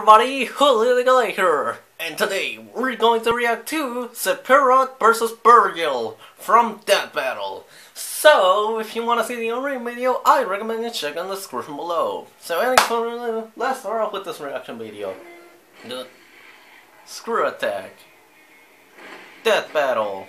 everybody, Holy Guy here, and today we're going to react to Sephiroth vs. Vergil from Death Battle. So, if you want to see the original video, I recommend you check on the description below. So, any further ado, let's start off with this reaction video. The Screw Attack. Death Battle.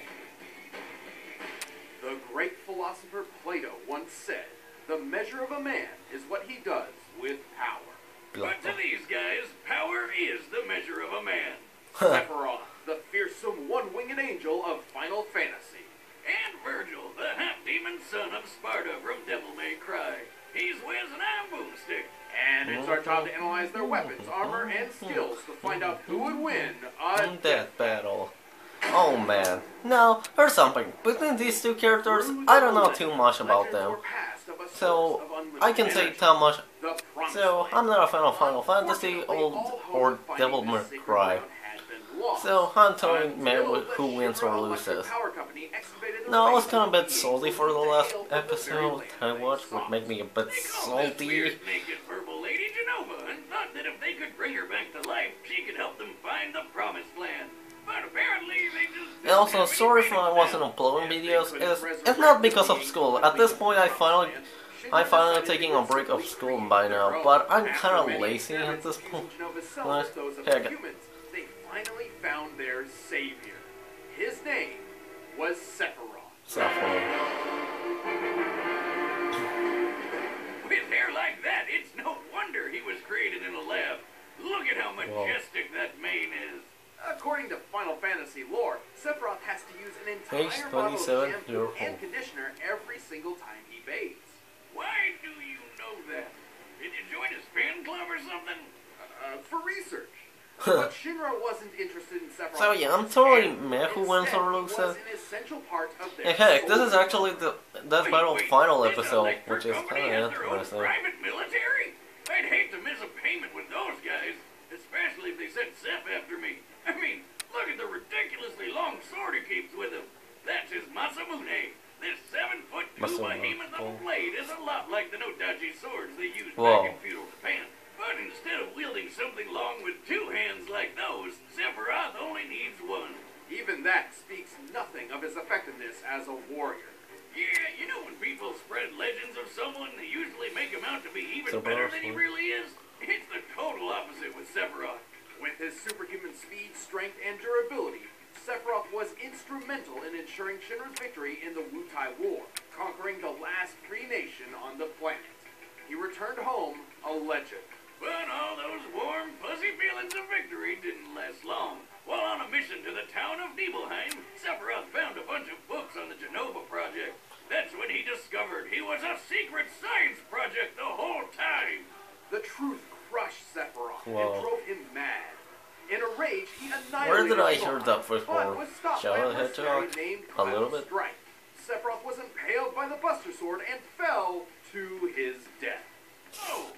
The great philosopher Plato once said, The measure of a man is what he does with power. But to these guys, power is the measure of a man. Sephiroth, the fearsome one-winged angel of Final Fantasy. And Vergil, the half-demon son of Sparta from Devil May Cry. He's Wiz and I'm boomstick. And it's our job to analyze their weapons, armor, and skills to find out who would win a Death Battle. Oh man. Now, here's something. Between these two characters, I don't know too much about them. So, I can say too much. So, I'm not a fan of Final Fantasy or, or Devil May Cry. So, I'm telling me who wins or loses. Now, I was kind of a bit salty for the last episode I watched, which made me a bit salty. naked purple lady Jenova and thought that if they could bring her back to life, she could help them find the promised land. And also, sorry for I wasn't uploading videos. It's, it's not because of school. At this point, I finally, I finally taking a break of school by now. But I'm kind of lazy at this point. Like, heck, They finally found their savior. His name was Sephiroth. Sephiroth. With hair like that, it's no wonder he was created in a lab. Look at how majestic that mane is. According to Final Fantasy lore, Sephiroth has to use an Page entire bottle of shampoo your and conditioner every single time he bathes. Why do you know that? Did you join his fan club or something? Uh, for research. but Shinra wasn't interested in Sephiroth. So yeah, I'm sorry, meh who wins Instead, or he loses. was an essential part of their And heck, this is actually the Death Wait, Battle wait, final episode, electric which is kind of their own interesting. Private military? I'd hate to miss a payment with those guys, especially if they sent Seph after me. I mean, look at the ridiculously long sword he keeps with him. That's his Masamune. This seven foot two Masamune. behemoth of a oh. blade is a lot like the Nodachi swords they used Whoa. back in feudal Japan. But instead of wielding something long with two hands like those, Sephiroth only needs one. Even that speaks nothing of his effectiveness as a warrior. Yeah, you know when people spread legends of someone, they usually make him out to be even Sephiroth, better than he really is? It's the total opposite with Sephiroth. With his superhuman speed, strength, and durability, Sephiroth was instrumental in ensuring Shinra's victory in the Wutai War, conquering the last free nation on the planet. He returned home a legend. But all those warm, fuzzy feelings of victory didn't last long. While on a mission to the town of Nibelheim, Sephiroth found a bunch of books on the Jenova Project. That's when he discovered he was a secret science project the whole time. The truth crushed Sephiroth Whoa. and drove him mad. In a rage, he annihilated Where did I Sora, hear that before? but was stopped Shadow a the mercenary Hedgehog? A little bit? Strike. Sephiroth was impaled by the Buster Sword and fell to his death. Oh,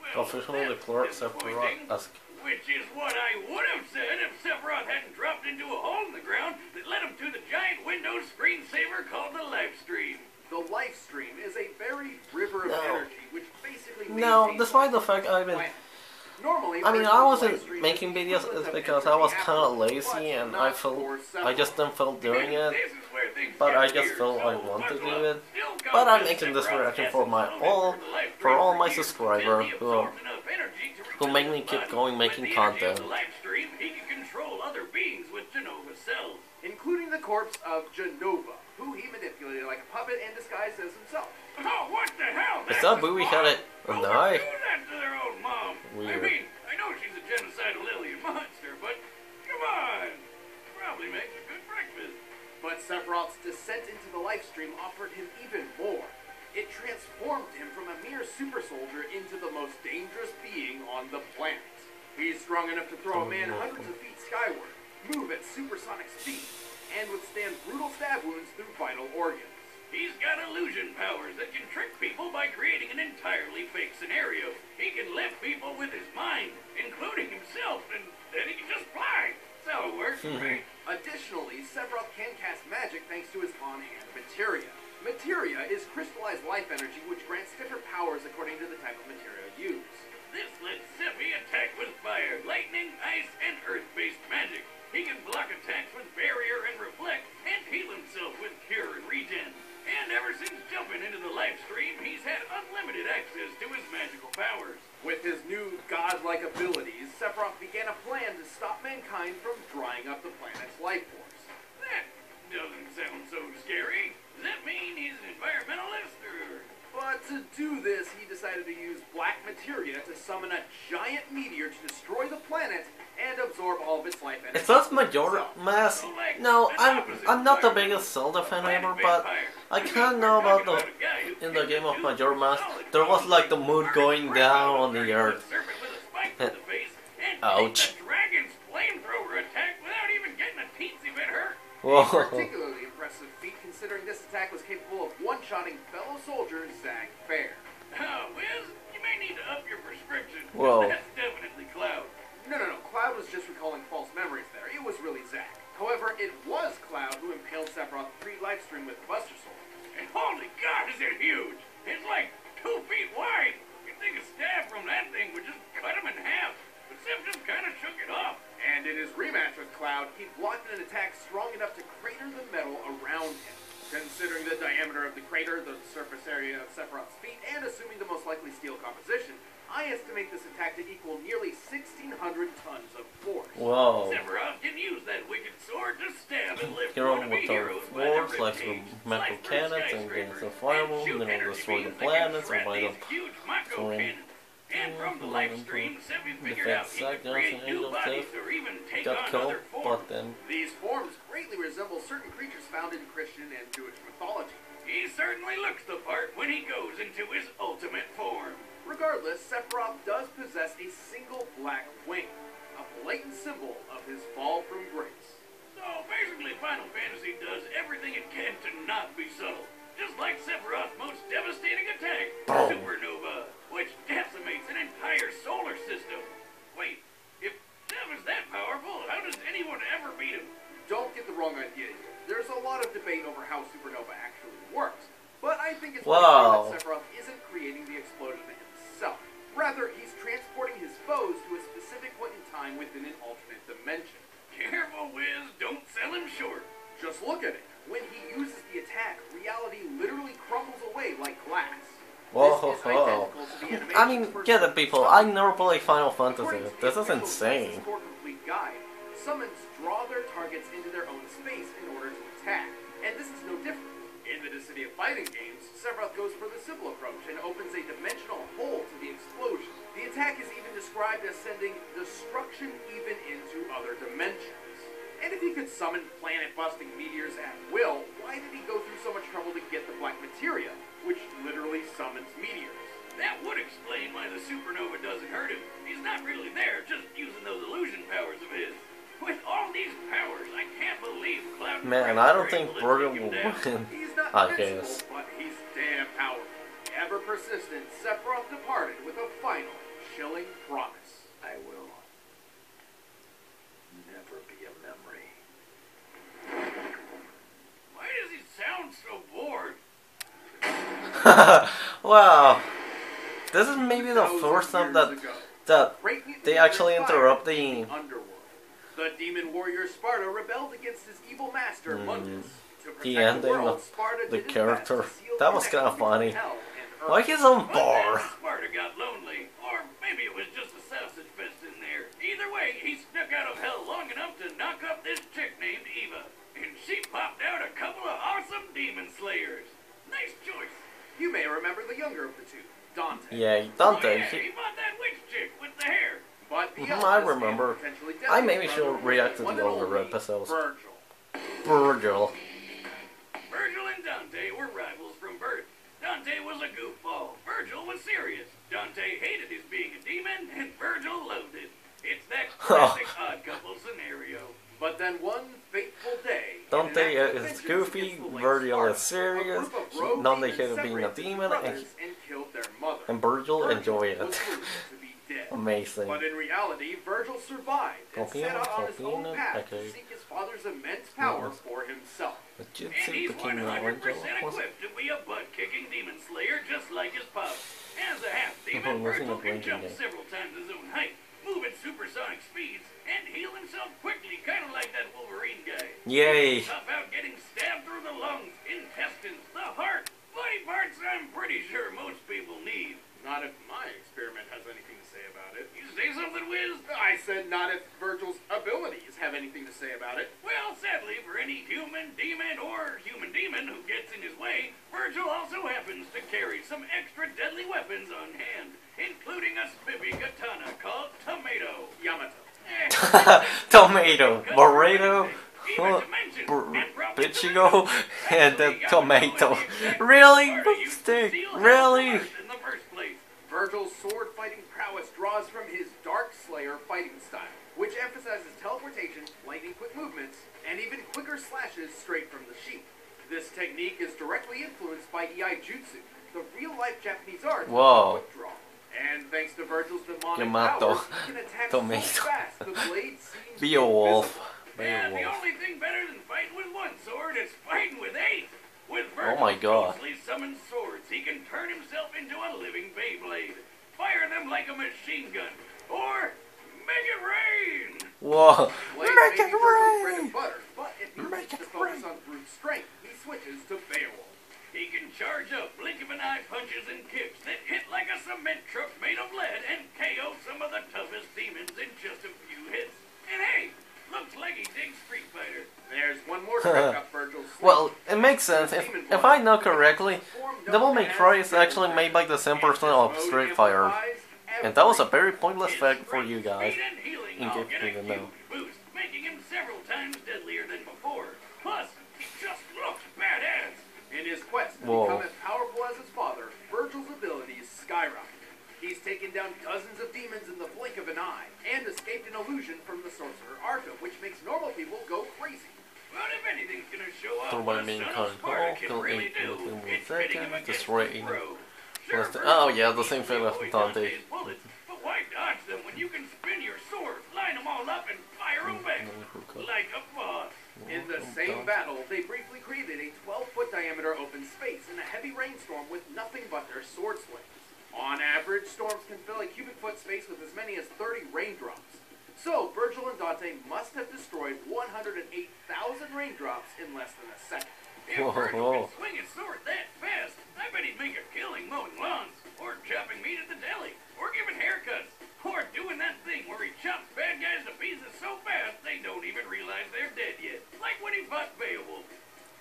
well, Officially that's declared. Sephiroth as Which is what I would have said if Sephiroth hadn't dropped into a hole in the ground that led him to the giant Windows screensaver called the live stream. The life stream is a buried river of No. energy which basically No, despite the fact I've been- Normally, I mean, I wasn't making videos is because I was kind of lazy and I felt I just didn't feel doing it. This is where things But I just felt I want to do it. But I'm making this reaction for my all for all my subscribers who absorbs enough energy to who make me keep going making the energy of content. The live stream, he can control other beings with Jenova cells. including the corpse of Jenova, who he manipulated like a puppet and disguised as himself. Oh, what the hell? Is That's that a Bowie had it Who an would do that to their own mom? I Weird. mean, I know she's a genocidal alien monster, but come on. Probably makes a good breakfast. But Sephiroth's descent into the life stream offered him even more. It transformed him from a mere super soldier into the most dangerous being on the planet. He's strong enough to throw a man oh, hundreds of feet skyward, move at supersonic speed, and withstand brutal stab wounds through vital organs. He's got illusion powers that can trick people by creating an entirely fake scenario. He can lift people with his mind, including himself, and then he can just fly. That's how it works, hmm. right? Additionally, Sephiroth can cast magic thanks to his on-hand materia. Materia is crystallized life energy which grants different powers according to the type of materia to do this, he decided to use black materia to summon a giant meteor to destroy the planet and absorb all of its life energy. Is that Majora Mask? No, I'm I'm not the biggest Zelda fan ever, but I kind of know about the in the game of Majora Mask. There was like the moon going down on the earth. Ouch. Dragon's flamethrower attack without even getting a teensy bit hurt. A Whoa. particularly impressive feat considering this attack was capable of one-shotting soldier Zack Fair. Oh, Wiz, you may need to up your prescription. 'cause Whoa. That's definitely Cloud. No, no, no, Cloud was just recalling false memories there. It was really Zack. However, it was Cloud Sephiroth's feet, and assuming the most likely steel composition, I estimate this attack to equal nearly 1,600 tons of force. Whoa. Sephiroth can use that wicked sword to stab and lift Hero wannabe with the heroes by their slice ribcage, the metal cannons, and skyscrapers, gains the fireball, and shoot then will destroy the beams that can planets, and by these the huge Mako throwing cannons. And from the live stream, to figured out he could create new bodies or even take on killed, other forms. but then These forms greatly resemble certain creatures found in Christian and Jewish mythology. He certainly looks the part when he goes into his ultimate form. Regardless, Sephiroth does possess a single black wing, a blatant symbol of his fall from grace. So basically, Final Fantasy does everything it can to not be subtle. Just like Sephiroth's most devastating attack, Boom. Supernova, which decimates an entire solar system. Wait, if Seph is that powerful, how does anyone ever beat him? Don't get the wrong idea here. There's a lot of debate over how Supernova actually works, but I think it's Wow. clear that Sephiroth isn't creating the explosion himself. Rather, he's transporting his foes to a specific point in time within an alternate dimension. Careful, Wiz, don't sell him short. Just look at it. When he uses the attack, reality literally crumbles away like glass. Whoa, This ho, is ho. to the I mean, get it, people. I never played Final Fantasy. This is insane. Crisis Core Complete guide, summons draw their targets into In the Dissidia fighting games, Sephiroth goes for the simple approach and opens a dimensional hole to the explosion. The attack is even described as sending destruction even into other dimensions. And if he could summon planet-busting meteors at will, why did he go through so much trouble to get the black materia, which literally summons meteors? That would explain why the supernova doesn't hurt him. He's not really there, just using those illusion powers of his. With all these powers, I can't believe Cloud Man, Grace I don't think able Burger will win. He's I guess. but he's damn powerful. Ever persistent, Sephiroth departed with a final, chilling promise. I will never be a memory. Why does he sound so bored? wow. This is maybe the Thousands first time that ago, that they actually inspired interrupt the the underworld. The demon warrior Sparta rebelled against his evil master, Mm. Mundus. To protect The the, ending of the character. best to seal That was kinda funny. between hell and earth. why he's on bar. then Sparta got lonely, or maybe it was just a sausage fest in there. Either way, he snuck out of hell long enough to knock up this chick named Eva. And she popped out a couple of awesome demon slayers. Nice choice. You may remember the younger of the two, Dante. Yeah, oh, Dante. yeah, he- he bought that witch chick with the hair. But the Mhm, I remember. I maybe brother should react to the older only episodes. Vergil. Vergil. Vergil and Dante were rivals from birth. Dante was a goofball. Vergil was serious. Dante hated his being a demon, and Vergil loved it. It's that classic odd couple scenario. But then one fateful day, Dante an is goofy, against the Lake Vergil is serious, a of he- rogue Dante hated being a demon, and and killed their mother. And Vergil enjoyed it. believed to be dead. Amazing. But in reality, Vergil survived and Copina, set out on his own path okay. to seek his father's immense power for himself. And he's became 100% an angel. Equipped to be a butt-kicking demon slayer just like his pop. As a half-demon, Vergil can jump several times his own height, move at supersonic speeds, and heal himself quickly, kind of like that Wolverine guy. Yay! Tough out getting stabbed through the lungs, intestines, the heart, body parts I'm pretty sure most people need. Not if my experiment has anything to say about it. You say something Wiz? I said not if Vergil's abilities have anything to say about it. Well, sadly, for any human demon or human demon who gets in his way, Vergil also happens to carry some extra deadly weapons on hand, including a spiffy katana called Tomato. Yamato. Eh, Tomato, burrito, even huh, to and Bichigo, and the tomato. Yamato is exactly Really? where he used to Stick? Really? In the first place. Vergil's sword fighting prowess draws from his Dark Slayer fighting style, which emphasizes teleportation, lightning quick movements, and even quicker slashes straight from the sheath. This technique is directly influenced by Iai Jutsu, the real-life Japanese art Whoa. of quick draw. And thanks to Vergil's demonic Yamato. powers, he can attack Tomato. so fast the blade seems Beowulf. Yeah, the only thing better than fighting with one sword is fighting with eight. With Oh my God. Vergil's summoned swords, he can turn himself into a living Beyblade, fire them like a machine gun, or make it rain. Whoa. Blade Make it rain! and butter, but if he Make wishes to it focus rain! on brute strength, he switches to Beowulf. He can charge up blink of an eye punches and kicks that hit like a cement truck made of lead and KO some of the toughest demons in just a few hits. Makes sense. If, if I know correctly, Devil May Cry is actually made by the same person of Street Fighter. And that was a very pointless fact for you guys. in case you didn't know. Yeah, the same thing as Dante. Bullets, But why dodge them when you can spin your sword, line them all up, and fire them back mm, like a boss? In the mm, same battle, they briefly created a 12-foot diameter open space in a heavy rainstorm with nothing but their sword slings. On average, storms can fill a cubic foot space with as many as 30 raindrops. So, Vergil and Dante must have destroyed 108,000 raindrops in less than a second. If Whoa, Vergil whoa. swing his sword that fast, I bet he'd make a killing mowing lawns, or chopping meat at the deli, or giving haircuts, or doing that thing where he chops bad guys to pieces so fast they don't even realize they're dead yet. Like when he fought Beowulf.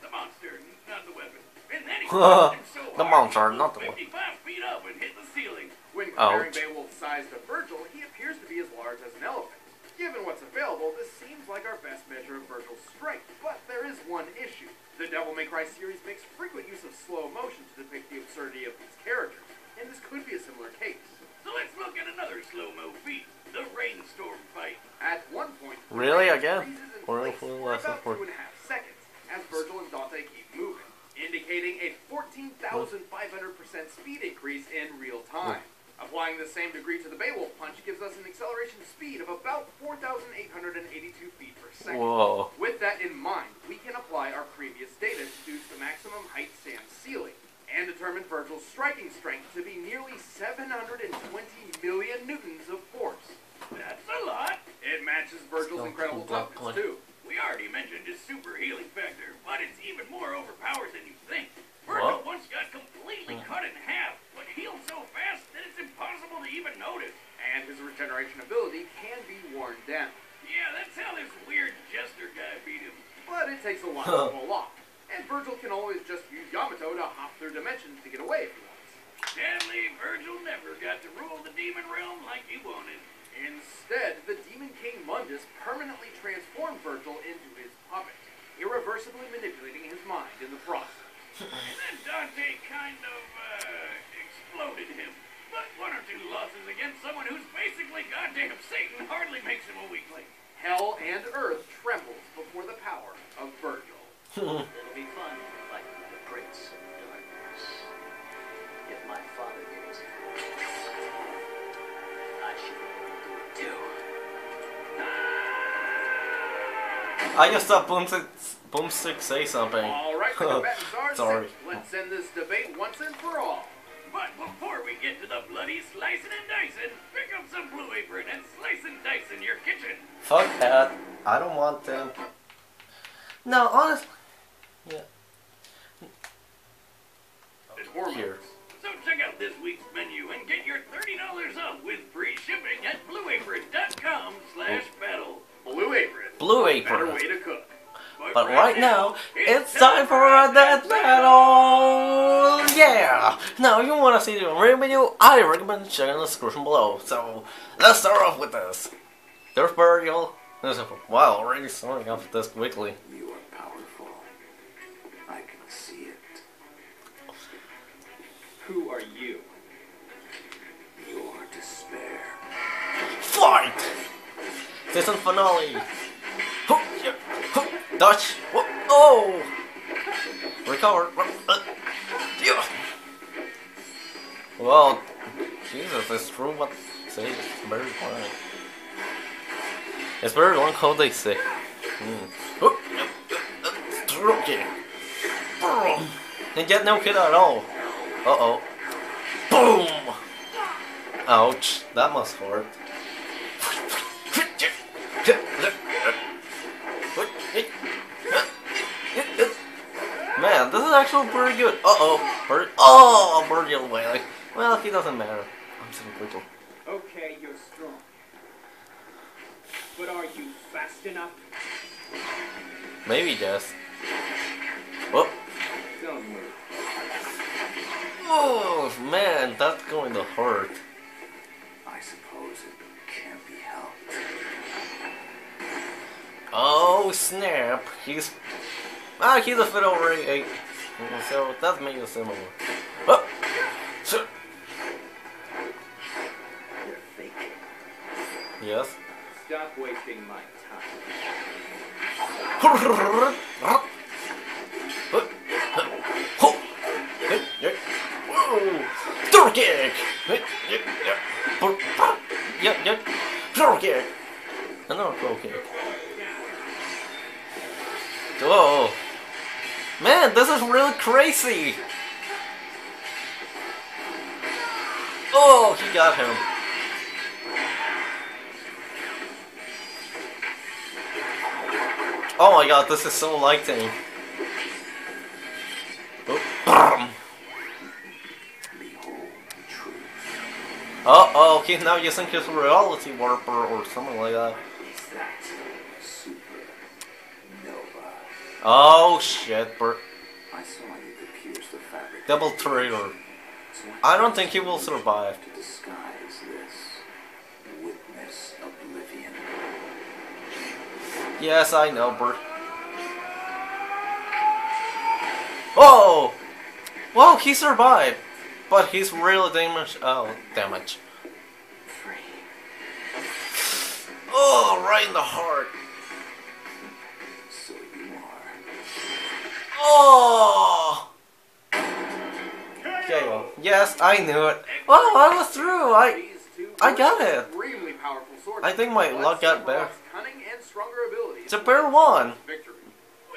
The monster, not the weapon. And then he punched him so The hard monster, not flew the 55 feet up and hit the ceiling. When oh. comparing Ouch. Beowulf's size to Vergil, he appears to be as large as an elephant. Given what's available, this seems like our best measure of Vergil's strength, but there is one issue. The Devil May Cry series makes frequent use of slow motion to depict the absurdity of these characters, and this could be a similar case. So let's look at another slow-mo feat, the rainstorm fight. At one point, Really? Again? freezes in Or place for for less about effort? two and a half seconds, as Vergil and Dante keep moving, indicating a 14,500% speed increase in real time. Applying the same degree to the Beowulf punch gives us an acceleration speed of about 4,882 feet per second. Whoa. With that in mind, we can apply our previous data to deduce the maximum height Sam's ceiling, and determine Vergil's striking strength to be nearly 720 million newtons of force. That's a lot. It matches Vergil's Still incredible cool block toughness, play. too. We already mentioned his super healing factor, but it's even more overpowered than you think. Vergil What? once got completely Hmm. cut in half, but healed so fast that it's impossible to even notice. And his regeneration ability can be worn down. Yeah, that's how this weird jester guy beat him. But it takes a while to pull off. And Vergil can always just use Yamato to hop through dimensions to get away if he wants. Sadly, Vergil never got to rule the demon realm like he wanted. Instead, the Demon King permanently transformed Vergil into his puppet, irreversibly manipulating his mind in the process. And then Dante kind of, uh, exploded him. But one or two losses against someone who's basically goddamn Satan hardly makes him a weakling. Hell and Earth trembles before the power of Vergil. It'll be fun fighting the Prince of Darkness. If my father I just saw Boomstick, Boomstick say something. All right, the combatants are Sorry. set. Let's end this debate once and for all. But before we get to the bloody slicing and dicing, pick up some blue apron and slice and dice in your kitchen. Fuck that. I don't want them. No, honestly. Yeah. It's hormones. Here. So check out this week's menu and get your $30 off with free shipping at blueapron.com slash But right now, it's time for a death battle! Yeah! Now, if you want to see the real video, I recommend checking the description below. So, let's start off with this. There's Burial. There's a, wow, already starting off this quickly. You are powerful. I can see it. Who are you? Your despair. Fight! Season finale. Dodge. Whoa, oh! Recover. Uh, yeah. Well, Jesus, it's true what say. It's very funny. It's very long how they say. Kick. Boom. And get no kid at all. Uh oh. Boom! Ouch, that must hurt. Actually pretty good. Uh oh, bird. Oh, birdie way. Like, well, he doesn't matter. I'm so quickly. Okay, you're strong. But are you fast enough? Maybe yes. Oh, Don't move. oh man, that's going to hurt. I suppose it can't be helped. Oh snap! He's ah, he's a fit over eight. So that's maybe similar. Oh, sure. You're fake. Yes. Stop wasting my time. Throw kick! Yep, yep. Throw kick! Another throw kick. Whoa. Man, this is really crazy! Oh, he got him. Oh my god, this is so lighting. Uh oh, he's now using his reality warper or something like that. Is that supernova? Oh shit, Bert. I saw you could pierce the fabric. Double trigger. So I don't think he will survive. To disguise this. Witness oblivion. Yes, I know, Bert. Oh! Whoa, he survived! But he's really damaged. Oh, damage. Oh, right in the heart. Yes, I knew it. Oh, I was through. I, I got it. Extremely powerful swordsmen, I think my luck got better. Sephiroth's Cunning and stronger abilities. It's a better one. Victory.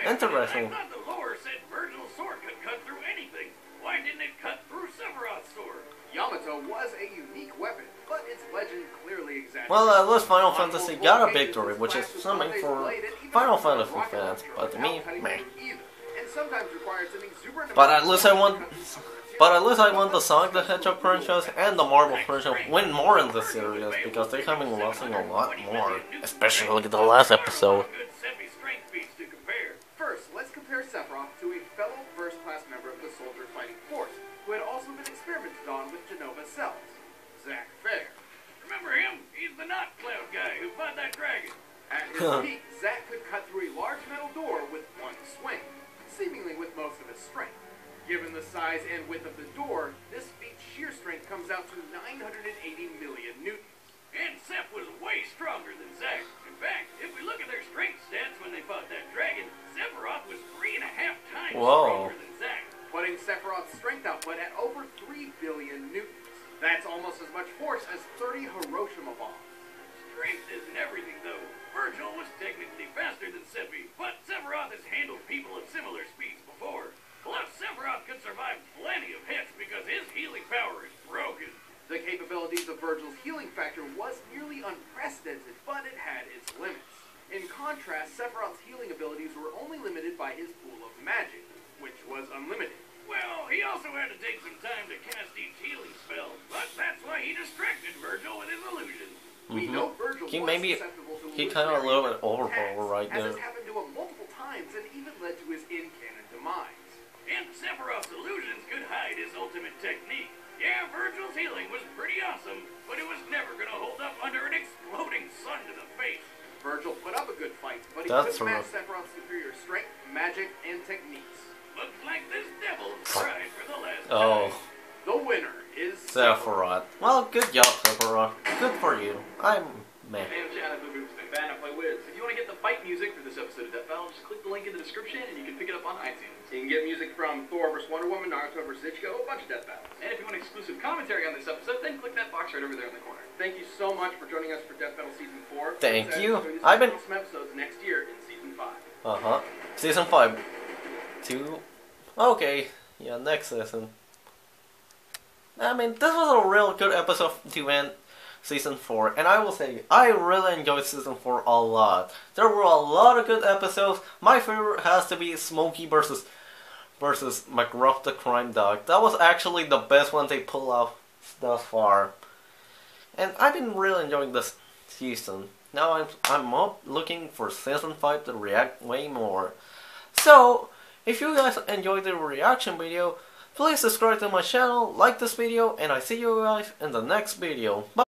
Interesting. I thought the lore said Vergil's sword could cut through anything. Why didn't it cut through Sephiroth's sword? Yamato was a unique weapon, but its legend clearly exaggerated. Well, uh, at least Final Fantasy got a victory, which is something for blade and even Final Fantasy fans, but to me, cutting meh. through either, and sometimes required sending super But at least I want, but at least I want the Sonic the Hedgehog franchise and the Marvel franchise win more in this series because they have been losing a lot more, especially the last episode. Good Seppi strength feats to compare. First, let's compare Sephiroth to a fellow first-class member of the Soldier Fighting Force, who had also been experimented on with Jenova cells, Zack Fair. Remember him? He's the not cloud guy who fought that dragon. At his peak, Zack could cut through a large metal door with one swing, seemingly with most of his strength. Given the size and width of the door, this feat's sheer strength comes out to 980 million newtons. And Seph was way stronger than Zack. In fact, if we look at their strength stats when they fought that dragon, Sephiroth was three and a half times Whoa. stronger than Zack. putting Sephiroth's strength output at over 3 billion newtons. That's almost as much force as 30 Hiroshima bombs. Strength isn't everything, though. Vergil was technically faster than Seppi, but Sephiroth has handled people at similar speeds before. Plus, Sephiroth could survive plenty of hits because his healing power is broken. The capabilities of Vergil's healing factor was nearly unprecedented, but it had its limits. In contrast, Sephiroth's healing abilities were only limited by his pool of magic, which was unlimited. Well, he also had to take some time to cast each healing spell, but that's why he distracted Vergil with his illusions. We Mhm. know Vergil He was maybe- susceptible to he kinda a little bit illusionary overpowered attacks, right as there. He That's couldn't match. Sephiroth's superior strength, magic, and techniques. Looks like this devil tried for the last Oh, time. The winner is Sephiroth. Well, good job, Sephiroth. Good for you. I'm the link in the description and you can pick it up on iTunes. You can get music from Thor vs. Wonder Woman, Naruto vs. Ichigo, a bunch of death battles. And if you want exclusive commentary on this episode, then click that box right over there in the corner. Thank you so much for joining us for Death Battle Season 4. Thank Please, you. join us I've been- some episodes next year in Season 5. Uh huh. Season 5. Two. Okay. Yeah, next season. I mean, this was a real good episode to end season 4. And I will say, I really enjoyed season 4 a lot. There were a lot of good episodes. My favorite has to be Smokey versus versus McGruff the Crime Dog. That was actually the best one they pulled off thus far. And I've been really enjoying this season. Now I'm I'm up looking for season five to react way more. So if you guys enjoyed the reaction video, please subscribe to my channel, like this video, and I see you guys in the next video. Bye.